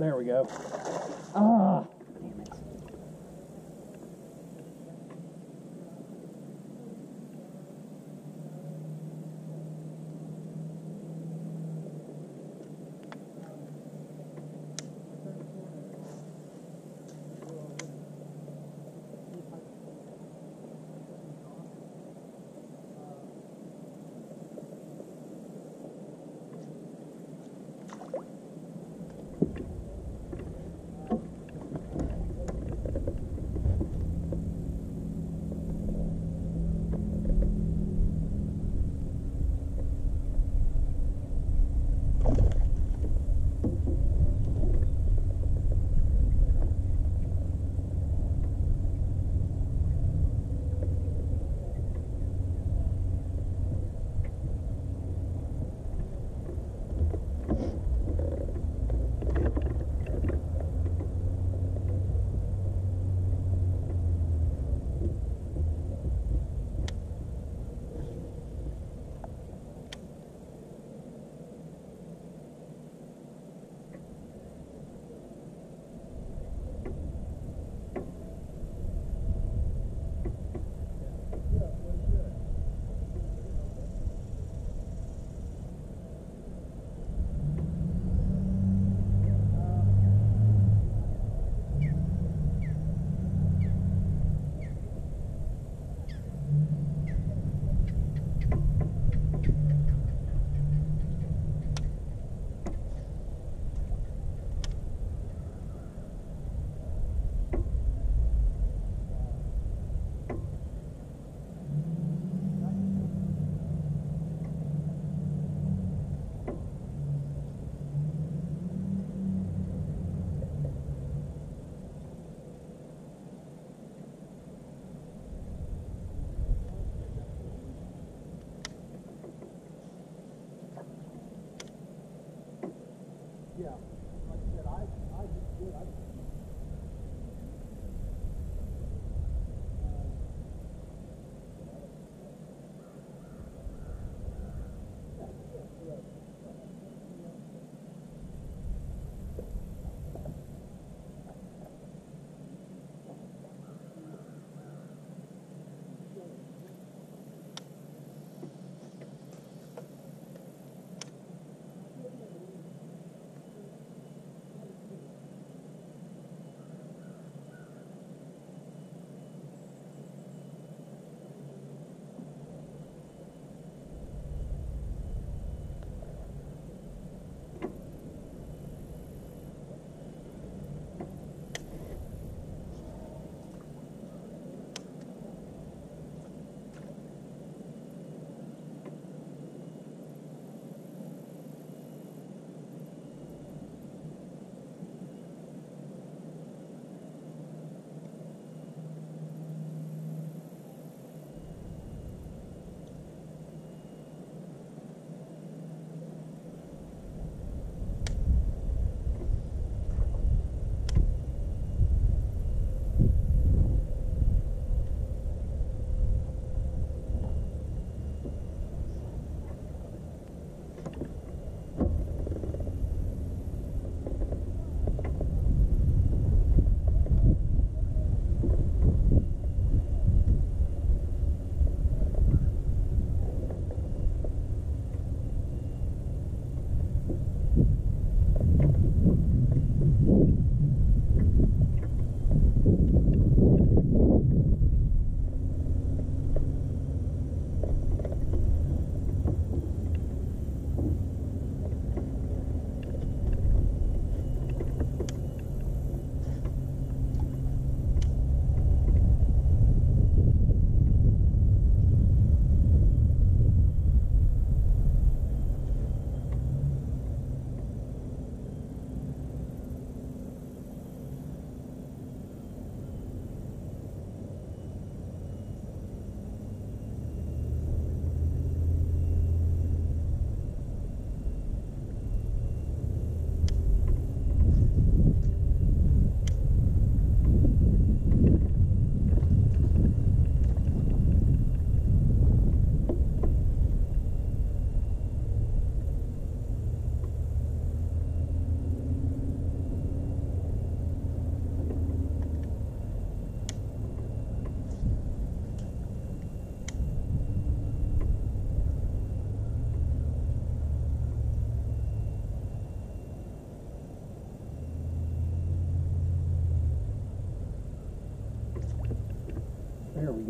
There we go. Ah,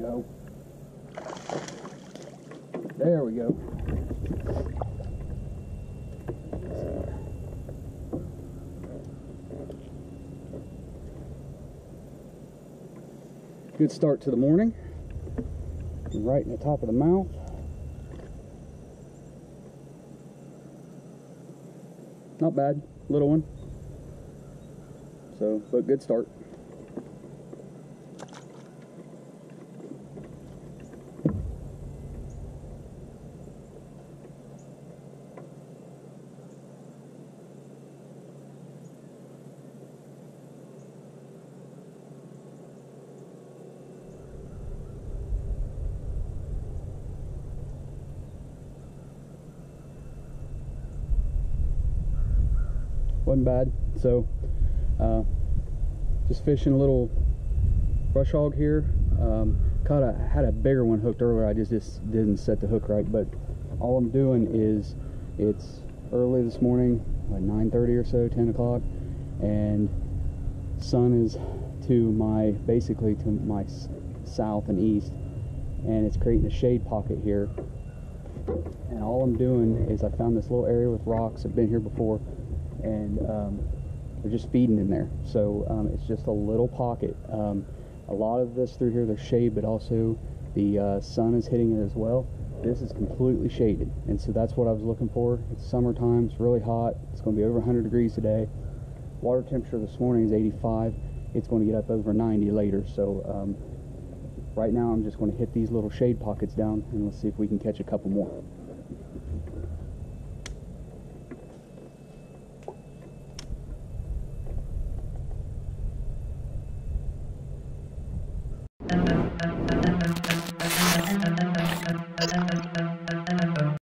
go. There we go. Good start to the morning. Right in the top of the mouth. Not bad, little one. So, but good start. Wasn't bad. So, uh, just fishing a little brush hog here. Um, caught a had a bigger one hooked earlier. I just just didn't set the hook right. But all I'm doing is it's early this morning, like 9:30 or so, 10 o'clock, and sun is to my basically to my south and east, and it's creating a shade pocket here. And all I'm doing is I found this little area with rocks. I've been here before and um, they're just feeding in there. So um, it's just a little pocket. Um, a lot of this through here, there's shade, but also the uh, sun is hitting it as well. This is completely shaded, and so that's what I was looking for. It's summertime, it's really hot. It's going to be over 100 degrees today. Water temperature this morning is 85. It's going to get up over 90 later. So um, right now, I'm just going to hit these little shade pockets down, and let's see if we can catch a couple more.